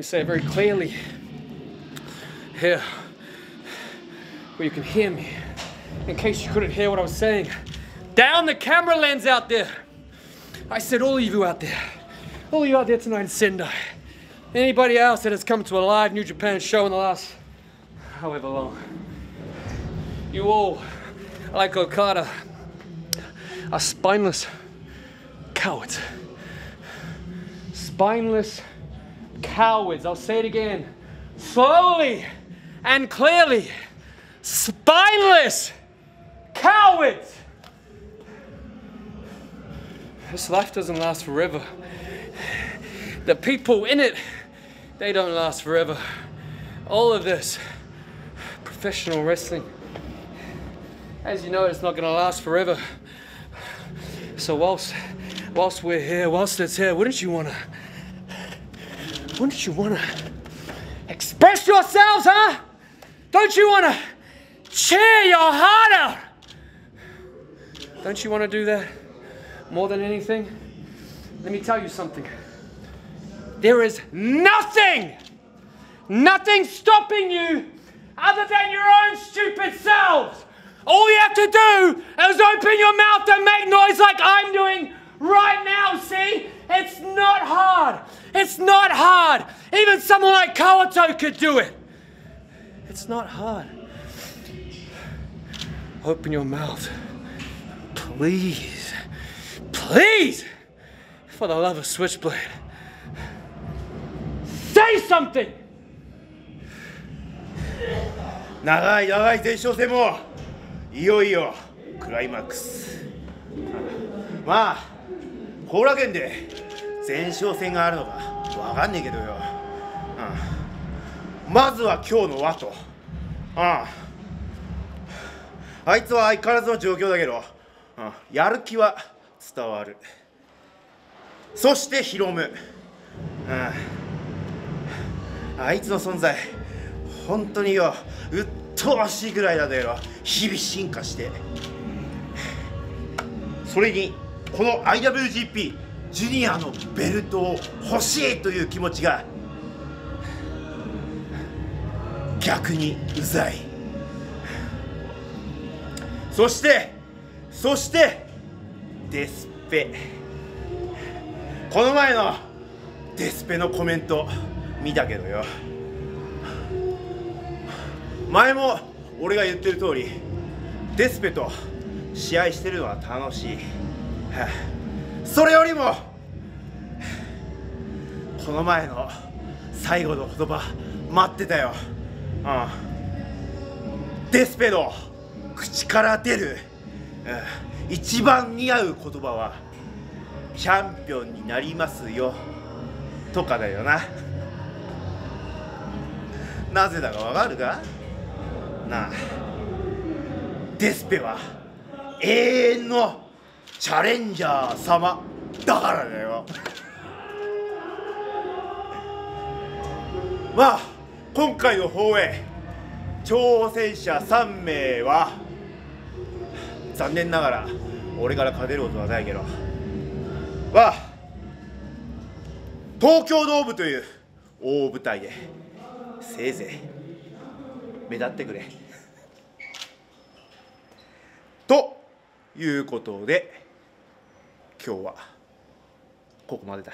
me say it very clearly. Here, where you can hear me. In case you couldn't hear what I was saying. Down the camera lens out there. I said all of you out there. All of you out there tonight in Sendai. Anybody else that has come to a live New Japan show in the last however long. You all, like Okada, are spineless cowards. Spineless cowards. I'll say it again. Slowly and clearly. Spineless cowards. This life doesn't last forever. The people in it, they don't last forever. All of this professional wrestling, as you know, it's not going to last forever. So whilst whilst we're here, whilst it's here, wouldn't you want Wouldn't you want to express yourselves, huh? Don't you want to cheer your heart out? Don't you want to do that more than anything? Let me tell you something. There is nothing, nothing stopping you other than your own stupid selves. All you have to do is open your mouth and make noise like I'm doing right now, see? It's not hard. It's not hard. Even someone like Kawato could do it. It's not hard. Open your mouth. Please. Please! For the love of Switchblade. Say something! 長い長い前哨戦もいよいよクライマックスまあ 後楽園で前哨戦があるのかわかんねえけどよ、うん、まずは今日の和と。あああいつは相変わらずの状況だけど、うん、やる気は伝わる。そしてヒロム、うん、あいつの存在本当によ鬱陶しいぐらいだよ。日々進化して。それにこの IWGP ジュニアのベルトを欲しいという気持ちが逆にうざい。そしてそしてデスペ。この前のデスペのコメント見たけどよ。前も俺が言ってる通りデスペと試合してるのは楽しい、それよりもこの前の最後の言葉待ってたよ、うん、デスペの口から出る、うん、一番似合う言葉はチャンピオンになりますよ。とかだよな。なぜだかわかるか？なあ。デスペは永遠のチャレンジャー様。だからだよ。まあ今回の放映挑戦者3名は残念ながら俺から勝てることはないけどまあ東京ドームという大舞台でせいぜい目立ってくれ。ということで今日はここまでだ。